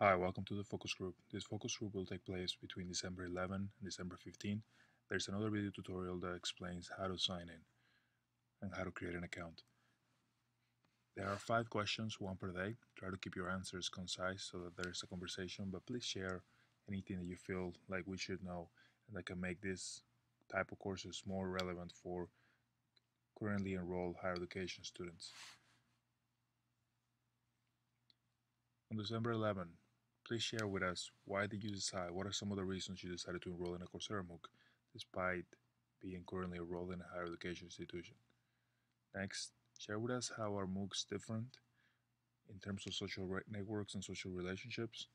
Hi, welcome to the focus group. This focus group will take place between December 11 and December 15. There's another video tutorial that explains how to sign in and how to create an account. There are five questions, one per day. Try to keep your answers concise so that there's a conversation, but please share anything that you feel like we should know and that can make this type of courses more relevant for currently enrolled higher education students. On December 11, Please share with us why did you decide, what are some of the reasons you decided to enroll in a Coursera MOOC despite being currently enrolled in a higher education institution. Next, share with us how are MOOCs different in terms of social networks and social relationships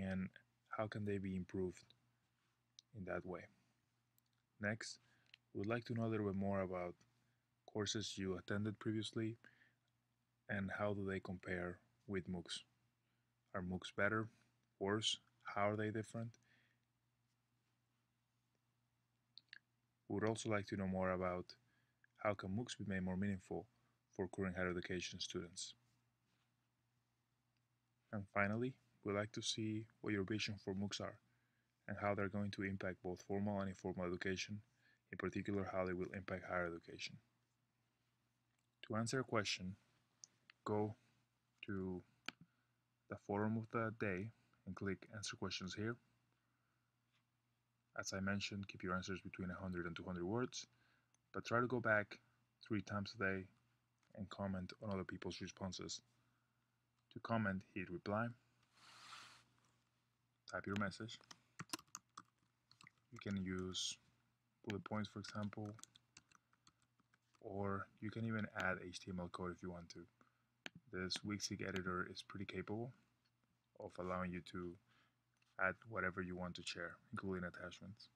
and how can they be improved in that way. Next, we would like to know a little bit more about courses you attended previously and how do they compare with MOOCs. Are MOOCs better, worse? How are they different? We would also like to know more about how can MOOCs be made more meaningful for current higher education students. And finally, we'd like to see what your vision for MOOCs are and how they're going to impact both formal and informal education, in particular how they will impact higher education. To answer a question, go to the forum of the day and click answer questions here. As I mentioned, keep your answers between 100 and 200 words, but try to go back three times a day and comment on other people's responses. To comment, hit reply, type your message. You can use bullet points, for example, or you can even add HTML code if you want to. This WYSIWYG editor is pretty capable of allowing you to add whatever you want to share, including attachments.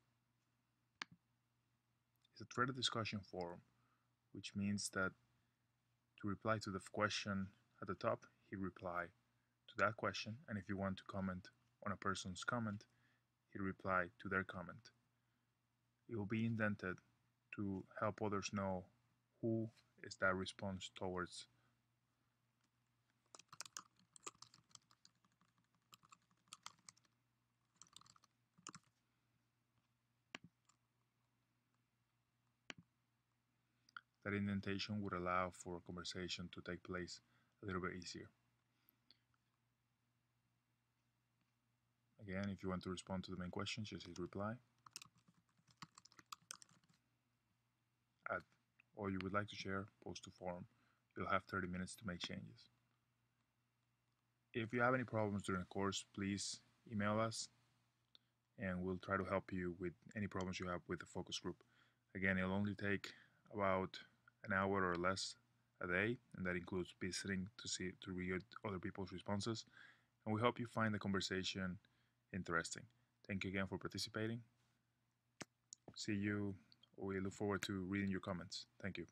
It's a threaded discussion forum, which means that to reply to the question at the top, hit reply to that question, and if you want to comment on a person's comment, hit reply to their comment. It will be indented to help others know who is that response towards That indentation would allow for conversation to take place a little bit easier. Again, if you want to respond to the main question, just hit reply. Add all you would like to share, post to forum. You'll have 30 minutes to make changes. If you have any problems during the course, please email us and we'll try to help you with any problems you have with the focus group. Again, it'll only take about an hour or less a day, and that includes visiting to see to read other people's responses. And we hope you find the conversation interesting. Thank you again for participating. See you. We look forward to reading your comments. Thank you.